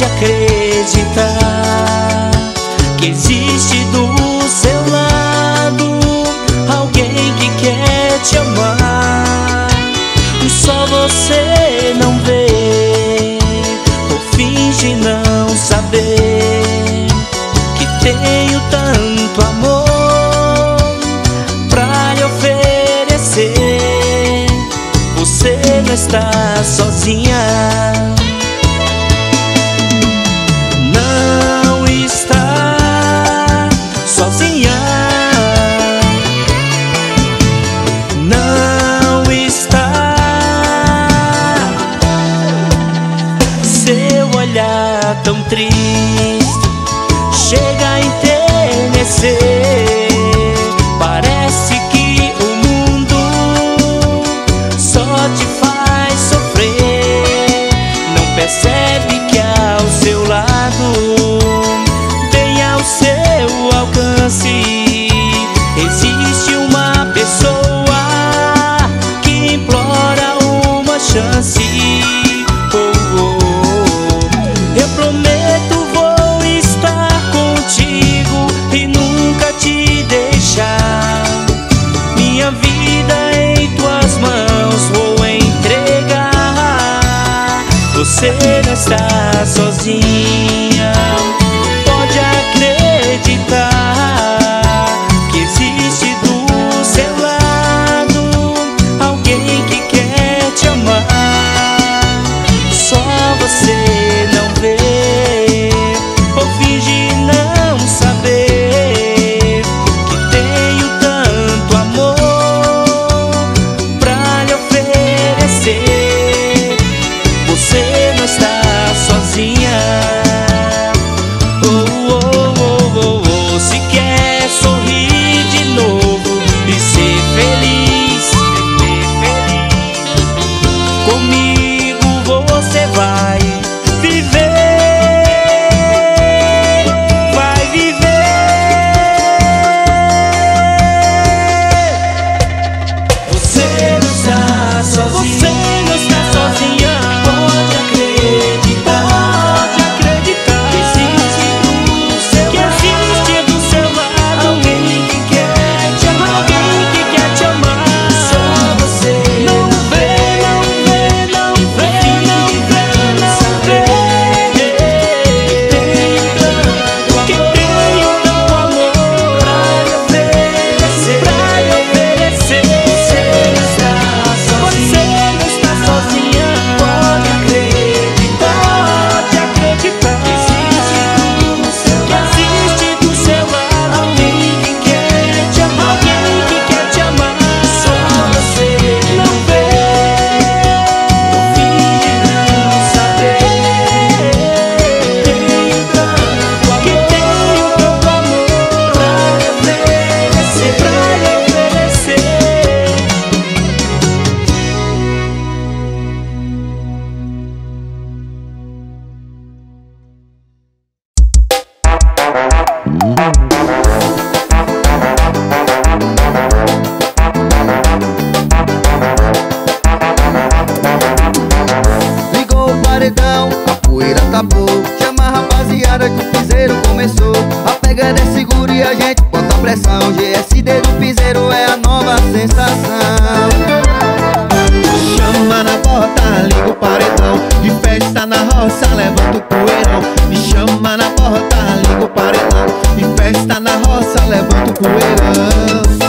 pode acreditar que existe do seu lado alguém que quer te amar. E só você não vê, ou finge não saber que tenho tanto amor pra oferecer. Você não está sozinha. olhar tão triste chega a enternecer. você não está sozinho. oh, oh. Ligou o paredão, a poeira tá. Chama rapaziada que o piseiro começou. A pegada é segura e a gente bota pressão. GSD do piseiro é cuanto puedas.